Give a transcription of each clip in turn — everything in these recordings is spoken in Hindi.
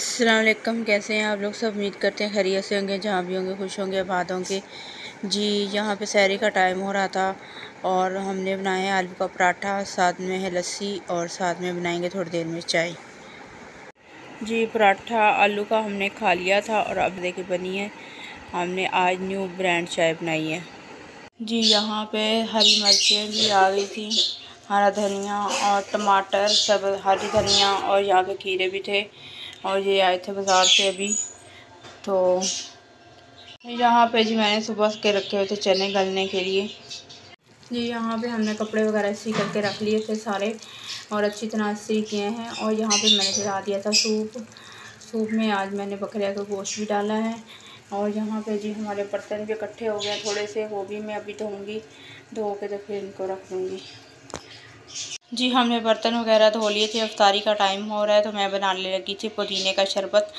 असलकम कैसे हैं आप लोग? सब उम्मीद करते हैं खैरियत से होंगे, जहाँ भी होंगे, खुश होंगे, आबाद होंगे। जी, यहाँ पे सैरी का टाइम हो रहा था और हमने बनाया है आलू का पराठा, साथ में है लस्सी और साथ में बनाएँगे थोड़ी देर में चाय। जी, पराठा आलू का हमने खा लिया था और अब देखिए बनी है। हमने आज न्यू ब्रांड चाय बनाई है। जी, यहाँ पे हरी मिर्चें भी आ गई थी, हरा धनिया और टमाटर, सब हरी धनिया और यहाँ पे खीरे भी थे। और ये आए थे बाज़ार से अभी। तो यहाँ पे जी मैंने सुबह के रखे हुए थे चने गलने के लिए। जी यहाँ पे हमने कपड़े वगैरह सी करके रख लिए थे सारे और अच्छी तरह सी किए हैं और यहाँ पे मैंने चढ़ा दिया था सूप। सूप में आज मैंने बकरिया का गोश्त भी डाला है और यहाँ पे जी हमारे बर्तन भी इकट्ठे हो गए थोड़े से, वो भी मैं अभी धोऊँगी। धो के तो फिर इनको रख दूँगी जी, हमने बर्तन वगैरह धो लिए थे, अफ्तारी का टाइम हो रहा है तो मैं बनाने लगी थी पुदीने का शरबत।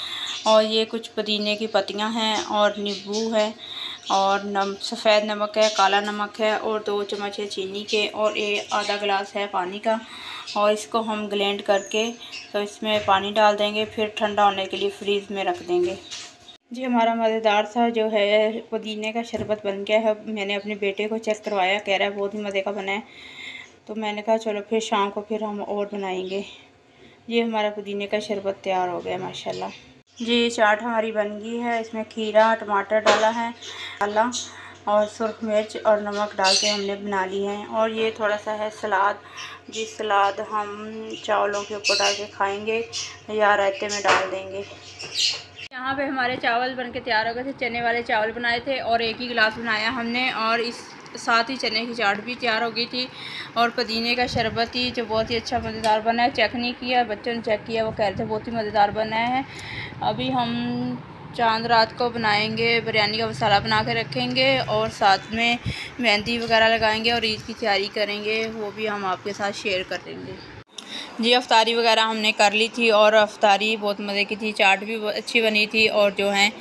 और ये कुछ पुदीने की पत्तियाँ हैं और नींबू है और नम, सफ़ेद नमक है, काला नमक है और दो चम्मच है चीनी के और ये आधा गिलास है पानी का। और इसको हम ग्लेंड करके तो इसमें पानी डाल देंगे, फिर ठंडा होने के लिए फ्रीज़ में रख देंगे। जी, हमारा मज़ेदार सा जो है, पुदीने का शरबत बन गया है। मैंने अपने बेटे को चेक करवाया, कह रहा है, बहुत ही मज़े का बना है। तो मैंने कहा, चलो फिर शाम को फिर हम और बनाएँगे। ये हमारा पुदीने का शरबत तैयार हो गया, माशाल्लाह। जी, चाट हमारी बन गई है। इसमें खीरा, टमाटर डाला है डाला और सुरख मिर्च और नमक डाल के हमने बना ली है। और ये थोड़ा सा है सलाद। जी, सलाद हम चावलों के ऊपर डाल के खाएँगे या रायते में डाल देंगे। यहाँ पे हमारे चावल बन के तैयार हो गए थे। चने वाले चावल बनाए थे और एक ही गिलास बनाया हमने और इस साथ ही चने की चाट भी तैयार हो गई थी और पुदीने का शरबत ही जो बहुत ही अच्छा मज़ेदार बना है। चेक नहीं किया, बच्चों ने चेक किया, वो कह रहे थे बहुत ही मज़ेदार बना है। अभी हम चाँद रात को बनाएँगे, बिरयानी का मसाला बना के रखेंगे और साथ में मेहंदी वगैरह लगाएँगे और ईद की तैयारी करेंगे, वो भी हम आपके साथ शेयर कर देंगे। जी, अफ्तारी वगैरह हमने कर ली थी और अफ्तारी बहुत मज़े की थी, चाट भी अच्छी बनी थी और जो है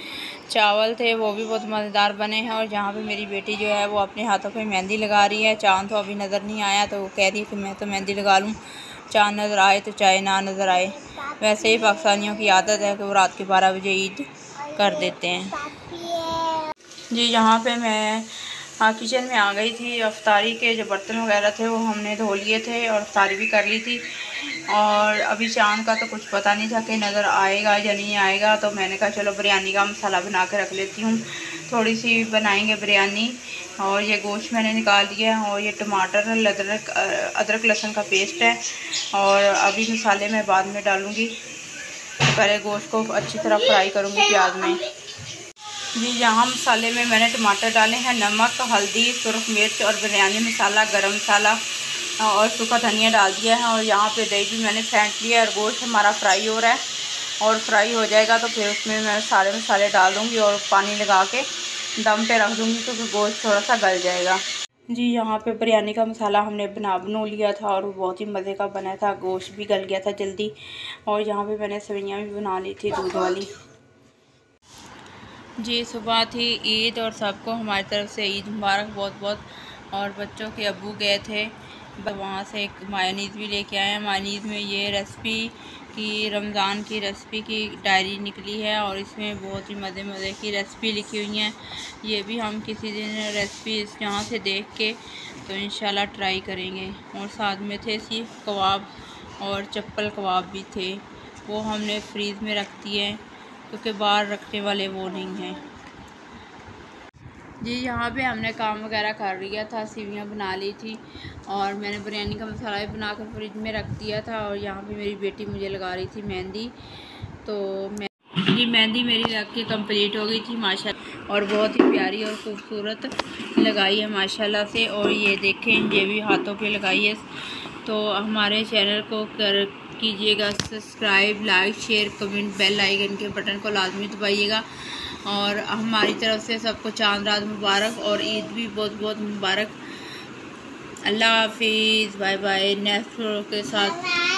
चावल थे, वो भी बहुत मज़ेदार बने हैं और जहाँ पे मेरी बेटी जो है वो अपने हाथों पे मेहंदी लगा रही है। चाँद तो अभी नज़र नहीं आया तो वो कह रही कि मैं तो मेहंदी लगा लूँ। चाँद नज़र आए तो चाहे ना नज़र आए। वैसे ही पाकिस्तानियों की आदत है कि वो रात के बारह बजे ईद कर देते हैं। जी यहाँ पर मैं हाँ किचन में आ गई थी। अफ्तारी के जो बर्तन वगैरह थे वो हमने धो लिए थे और अफ्तारी भी कर ली थी। और अभी चाँद का तो कुछ पता नहीं था कि नज़र आएगा या नहीं आएगा तो मैंने कहा चलो बिरयानी का मसाला बना के रख लेती हूँ। थोड़ी सी बनाएँगे बिरयानी और ये गोश्त मैंने निकाल दिया है और ये टमाटर, अदरक अदरक, लहसुन का पेस्ट है और अभी मसाले मैं बाद में डालूँगी। पहले गोश्त को अच्छी तरह फ्राई करूँगी प्याज में। जी, यहाँ मसाले में मैंने टमाटर डाले हैं, नमक, हल्दी, सुरख मिर्च और बिरयानी मसाला, गरम मसाला। और सूखा धनिया डाल दिया है और यहाँ पे दही भी मैंने फेंट लिया है और गोश्त हमारा फ्राई हो रहा है। और फ्राई हो जाएगा तो फिर उसमें मैं सारे मसाले डाल दूँगी और पानी लगा के दम पे रख दूँगी क्योंकि तो गोश्त थोड़ा सा गल जाएगा। जी, यहाँ पे बिरयानी का मसाला हमने बना बनो लिया था और बहुत ही मज़े का बना था। गोश्त भी गल गया था जल्दी और यहाँ पे मैंने सवैयाँ भी बना ली थी दूध वाली। जी, सुबह थी ईद और सबको हमारी तरफ़ से ईद मुबारक। बहुत बहुत और बच्चों के अबू गए थे। वहाँ से एक मायनीज़ भी लेके आए। हैं मायनीज़ में ये रेसिपी की, रमज़ान की रेसिपी की डायरी निकली है और इसमें बहुत ही मज़े मज़े की रेसिपी लिखी हुई हैं। ये भी हम किसी दिन रेसिपी इस यहाँ से देख के तो इन ट्राई करेंगे। और साथ में थे सीख कबाब और चप्पल कबाब भी थे। वो हमने फ्रीज़ में रख दिए क्योंकि बाहर रखने वाले वो नहीं हैं। जी, यहाँ पे हमने काम वगैरह कर लिया था सीवियाँ बना ली थी और मैंने बिरयानी का मसाला भी बना कर फ्रिज में रख दिया था और यहाँ पे मेरी बेटी मुझे लगा रही थी मेहंदी। तो मैं जी, मेहंदी मेरी लग के कंप्लीट हो गई थी माशा और बहुत ही प्यारी और ख़ूबसूरत लगाई है, माशाल्लाह से। और ये देखें, ये भी हाथों पे लगाई है। तो हमारे चैनल को कर कीजिएगा subscribe, like, share, comment, bell icon के बटन को लाजमी दबाइएगा। और हमारी तरफ़ से सबको चाँद रात मुबारक और ईद भी बहुत बहुत मुबारक। अल्लाह हाफिज़, बाय बाय, नेक्स्ट के साथ।